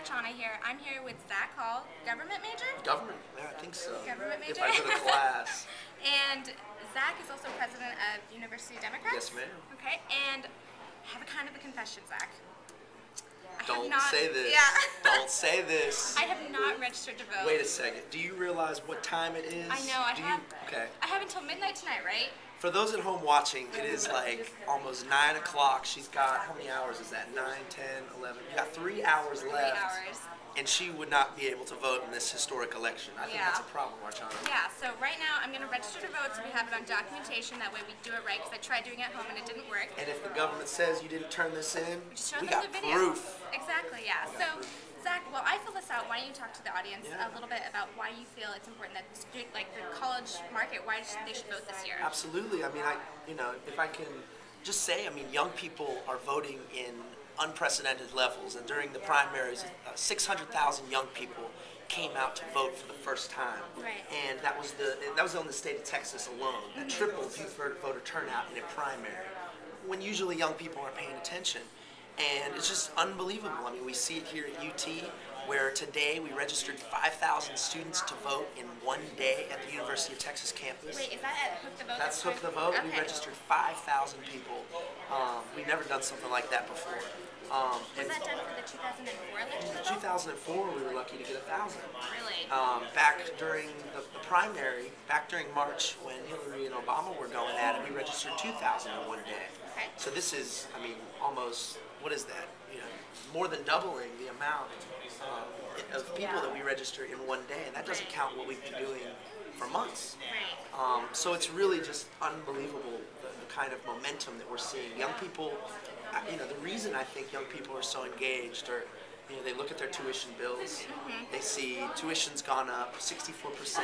Archana here. I'm here with Zach Hall, government major? Government, yeah, I think so. Government major? If? I go to class. and Zach is also president of University Democrats? Yes, ma'am. Okay, and I have a kind of a confession, Zach. I Don't not- say this. Yeah. Don't say this. I have not registered to vote. Wait a second. Do you realize what time it is? I know, I Do have. You, okay. I have until midnight tonight, right? For those at home watching, it is like almost 9 o'clock. She's got, how many hours is that? 9, 10, 11. You got three hours Three left. hours. And she would not be able to vote in this historic election. I think Yeah. that's a problem, Archana. Yeah, so right now I'm going to register to vote so we have it on documentation. That way we do it right because I tried doing it at home and it didn't work. And if the government says you didn't turn this in, we them got the video. proof. Exactly, yeah. So, proof. While I fill this out, why don't you talk to the audience Yeah. a little bit about why you feel it's important that the like the college market, why they should vote this year? Absolutely. I mean, I, you know, if I can just say, I mean, young people are voting in unprecedented levels, and during the primaries, uh, 600,000 young people came out to vote for the first time. Right. And that was the that was on the state of Texas alone. That tripled youth voter turnout in a primary, when usually young people aren't paying attention. And it's just unbelievable. I mean, we see it here at UT, where today we registered 5,000 students to vote in one day at the University of Texas campus. Wait, is that at Hook the Vote? That's Hook the Vote. We registered 5,000 people. Um, we've never done something like that before. Um, Was that done for the 2004 election? in as 2004, we were lucky to get a thousand. Really? Um, back during the, the primary, back during March, when Hillary and Obama were going at it, we registered 2,000 in one day. Okay. So this is, I mean, almost what is that? You know, more than doubling the amount um, of people that we register in one day, and that doesn't count what we've been doing for months. Right. Um, so it's really just unbelievable the, the kind of momentum that we're seeing. Young people, you know, the reason I think young people are so engaged are, you know, they look at their tuition bills, they see tuition's gone up 64%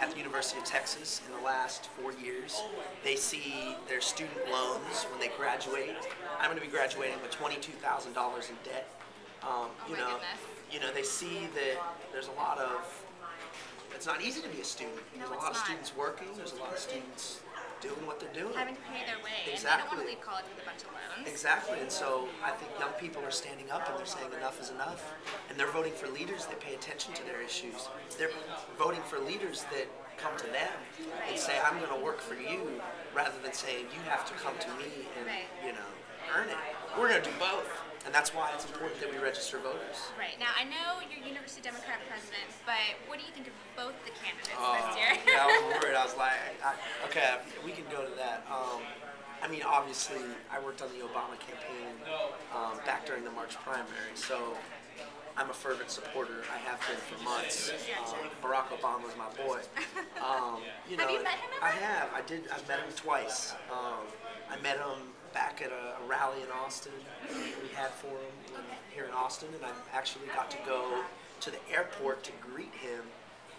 at the University of Texas in the last four years. They see their student loans when they graduate. I'm going to be graduating with $22,000 in debt. Um, you know, goodness. you know, they see that there's a lot of it's not easy to be a student. No, There's a lot of students working. There's a lot of students doing what they're doing. Having to pay their and they don't want to Exactly. leave college with a bunch of loans. Exactly, and so I think young people are standing up and they're saying enough is enough, and they're voting for leaders that pay attention to their issues. They're voting for leaders that come to them and say, "I'm going to work for you," rather than saying, "You have to come to me and you know earn it." We're going to do both, and that's why it's important that we register voters. Right. Now, I know you're University Democrat president, but what do you think of both the candidates Oh, this year? yeah, I was worried. I was like, I, okay, we can go to that. Um, I mean, obviously, I worked on the Obama campaign um, back during the March primary, so I'm a fervent supporter. I have been for months. Um, Barack Obama's my boy. Um, you know, Have you met him I have. I did. I've met him twice. Um, I met him back at a, a rally in Austin we had for him here in Austin, and I actually got to go to the airport to greet him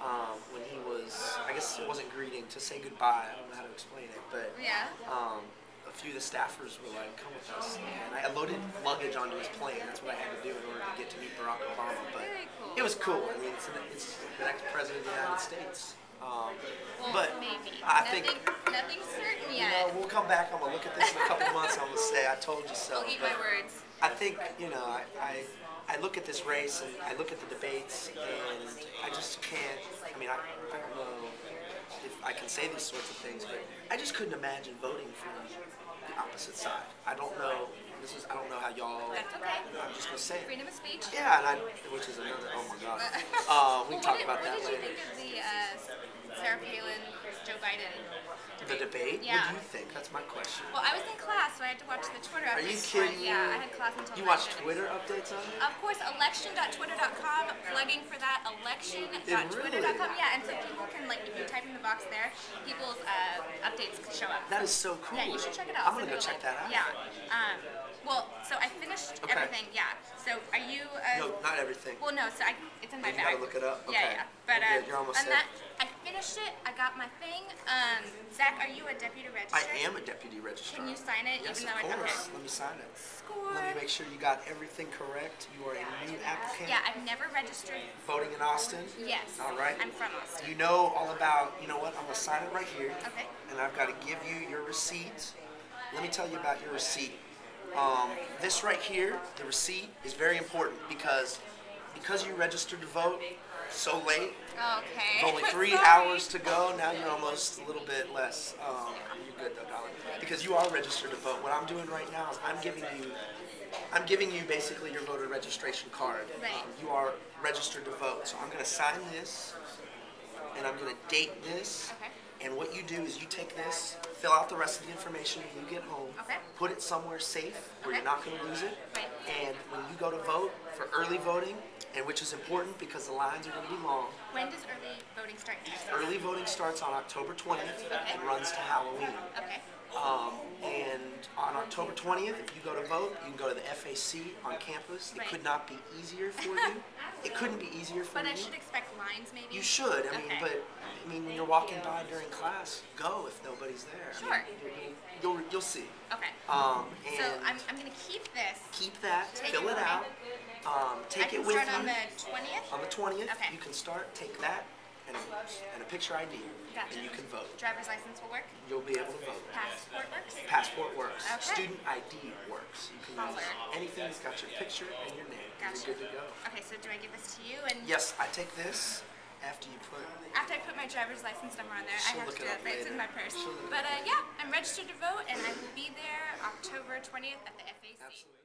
um, when he was. I guess it wasn't greeting to say goodbye. I don't know how to explain it, but Yeah. A few of the staffers were like, "Come with us," and I loaded luggage onto his plane. That's what I had to do in order to get to meet Barack Obama. But it was cool. I mean, it's, it's the next president of the United States. Um, Well, but maybe. I Nothing, think nothing's certain you know, we'll come back. I'm gonna look at this in a couple months. I'm gonna say, "I told you so." I'll eat my words. I think you know, I, I I look at this race and I look at the debates, and I just can't. I mean, I, I don't know I can say these sorts of things, but I just couldn't imagine voting for the opposite side. I don't know. This is I don't know how y'all. That's okay. I'm just gonna say it. Freedom of speech. Yeah, and I, which is another. Oh my God. Uh, we Well, can talk did, about that later. Think of the uh, Sarah Palin, Joe Biden? The debate. Yeah. What do you think? That's my question. Well, I was in class, so I had to watch the Twitter updates. Are you kidding Yeah, me? I had class until You watch Twitter updates on it? Of course, election.twitter.com, plugging for that, election.twitter.com. Yeah, and so people can, like, if you type in the box there, people's uh, updates can show up. That is so cool. Yeah, you should check it out. I'm gonna go check that out. Yeah. Um, well, so I finished Okay. everything. Yeah. So are you? Uh, No, not everything. Well, no. So I, it's in my You bag. gotta look it up? Yeah, Okay. yeah. But You're uh. You're almost there. that, I finished it. I got my thing. Um, Zach, are you a deputy registrar? I am a deputy registrar. Can you sign it? Yes, even of though I course. okay. Let me sign it. Score. Let me make sure you got everything correct. You are a new applicant. Yeah, I've never registered. Voting in Austin. Yes. All right. I'm from Austin. You know all about. You know what? I'm gonna sign it right here. Okay. And I've got to give you your receipt. Let me tell you about your receipt. Um, this right here, the receipt, is very important because because you registered to vote so late, Okay. only three hours to go. Now you're almost a little bit less. Um, you're good though, darling, because you are registered to vote. What I'm doing right now is I'm giving you, I'm giving you basically your voter registration card. Right. Um, you are registered to vote, so I'm going to sign this, and I'm going to date this. Okay. And what you do is you take this, fill out the rest of the information when you get home, Okay. put it somewhere safe where you're not going to lose it. Right. And when you go to vote for early voting, and which is important because the lines are going to be long. When does early voting start? Early voting starts on October 20th Okay. and runs to Halloween. Okay. Um, and on October 20th, if you go to vote, you can go to the FAC on campus. It could not be easier for you. it couldn't be easier for But you. I should expect lines maybe? You should. I mean, Okay. but I mean, when you're walking by during class, go if nobody's there. I mean, Sure. You'll, you'll, you'll see. Okay. Um, and So I'm, I'm going to keep this. keep that, Take fill it it out, um, take it with start you. on the 20th. On the 20th, Okay. you can start, take that, and, and a picture ID, Gotcha. and you can vote. Driver's license will work. You'll be able to vote. Passport works. Passport works. Okay. Student ID works. You can use anything that's got your picture and your name. Gotcha. You're good to go. Okay, so do I give this to you? And Yes, I take this after you put. after I put my driver's license number on there, I have to. it up It's in my purse. She'll look it But uh, yeah, I'm registered to vote, and I will be there October 20th at the FAC. Absolutely.